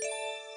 you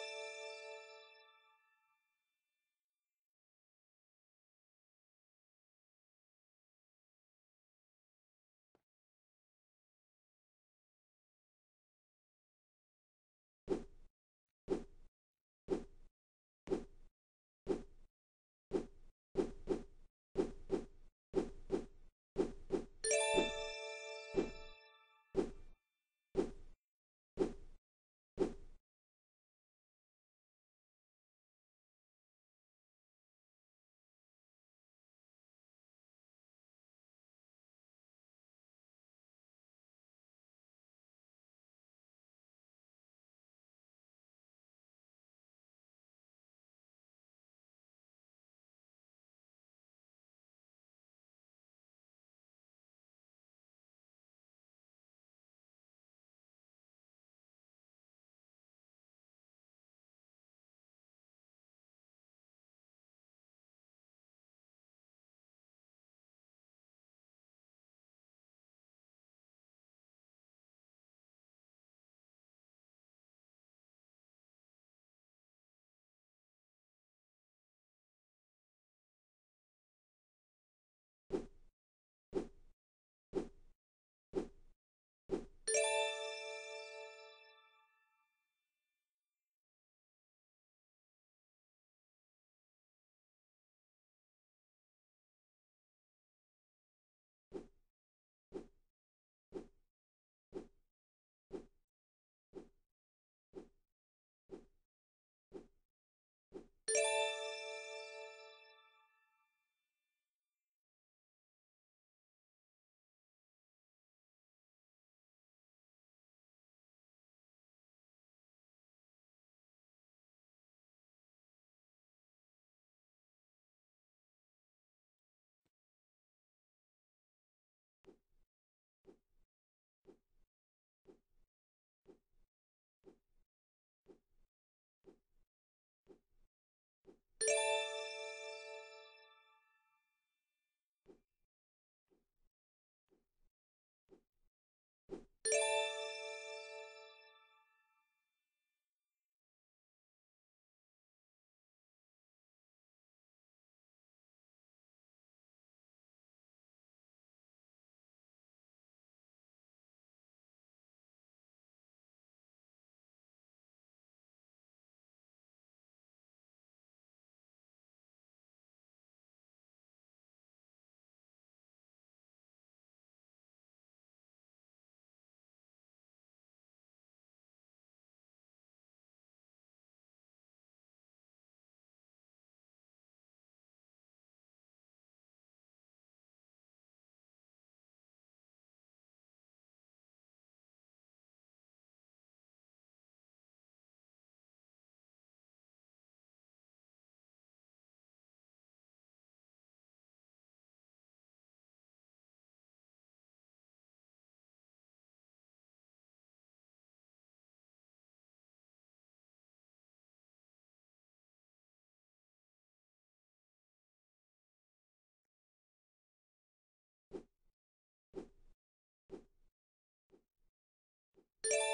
you you